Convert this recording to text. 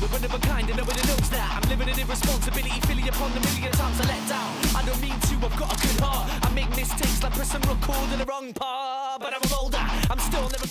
We're one of a kind and nobody knows that. I'm living in irresponsibility, feeling upon the million times I let down. I don't mean to, I've got a good heart. I make mistakes like pressing record in the wrong part. But I'm older, I'm still never.